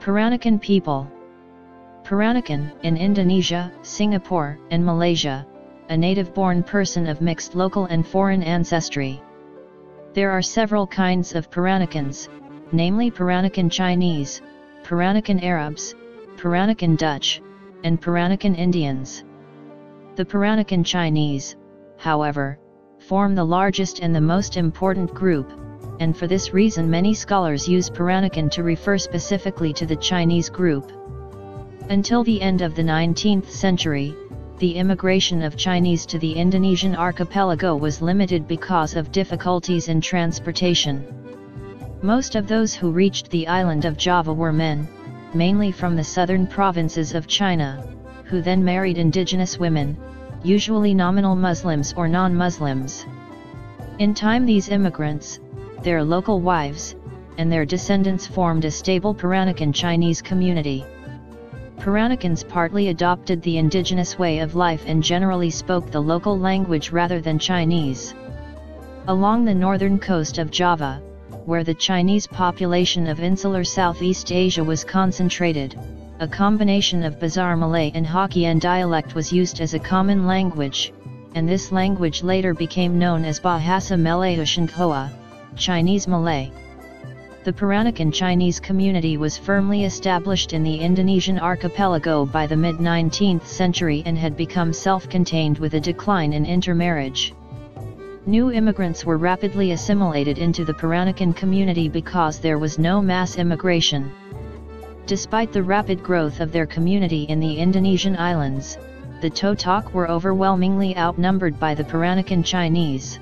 Peranakan people Peranakan, in Indonesia, Singapore, and Malaysia, a native-born person of mixed local and foreign ancestry. There are several kinds of Peranakans, namely Peranakan Chinese, Peranakan Arabs, Peranakan Dutch, and Peranakan Indians. The Peranakan Chinese, however, form the largest and the most important group, and for this reason many scholars use Peranakan to refer specifically to the Chinese group. Until the end of the 19th century, the immigration of Chinese to the Indonesian archipelago was limited because of difficulties in transportation. Most of those who reached the island of Java were men, mainly from the southern provinces of China, who then married indigenous women, usually nominal Muslims or non-Muslims. In time these immigrants, their local wives, and their descendants formed a stable Peranakan Chinese community. Peranakans partly adopted the indigenous way of life and generally spoke the local language rather than Chinese. Along the northern coast of Java, where the Chinese population of insular Southeast Asia was concentrated, a combination of Bazar Malay and Hokkien dialect was used as a common language, and this language later became known as Bahasa Melayu Tionghoa, Chinese Malay. The Peranakan Chinese community was firmly established in the Indonesian archipelago by the mid-19th century and had become self-contained with a decline in intermarriage. New immigrants were rapidly assimilated into the Peranakan community because there was no mass immigration. Despite the rapid growth of their community in the Indonesian islands, the Totok were overwhelmingly outnumbered by the Peranakan Chinese.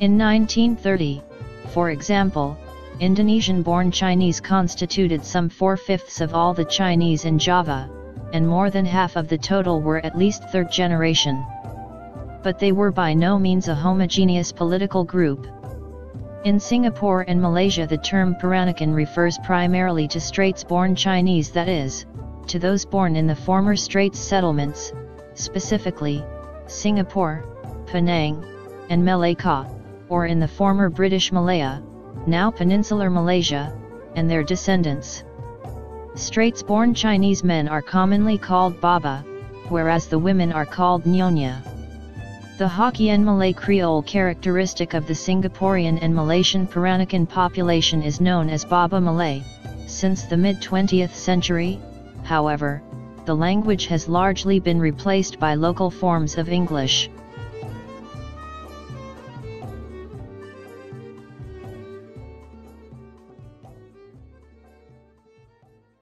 In 1930, for example, Indonesian-born Chinese constituted some four-fifths of all the Chinese in Java, and more than half of the total were at least third generation. But they were by no means a homogeneous political group. In Singapore and Malaysia the term Peranakan refers primarily to Straits-born Chinese that is, to those born in the former Straits settlements, specifically, Singapore, Penang, and Malacca, or in the former British Malaya, now Peninsular Malaysia, and their descendants. Straits-born Chinese men are commonly called Baba, whereas the women are called Nyonya. The Hokkien Malay Creole characteristic of the Singaporean and Malaysian Peranakan population is known as Baba Malay. Since the mid-20th century, however, the language has largely been replaced by local forms of English,